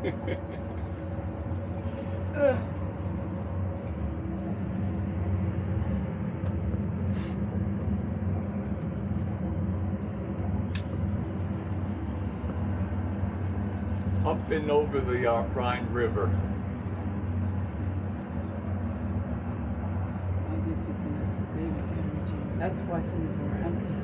Up and over the uh, Rhine River. That's why some of them are empty.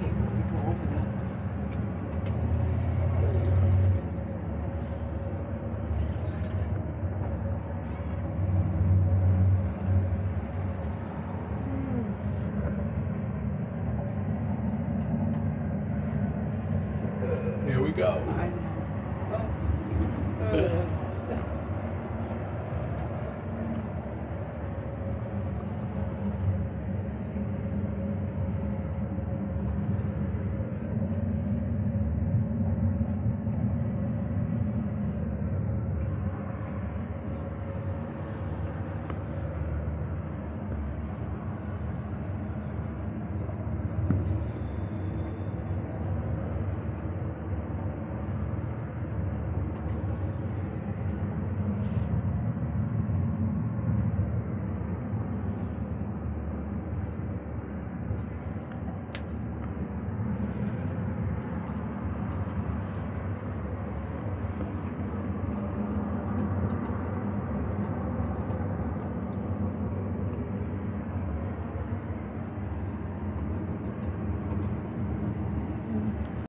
Hey, we go over that. Here we go.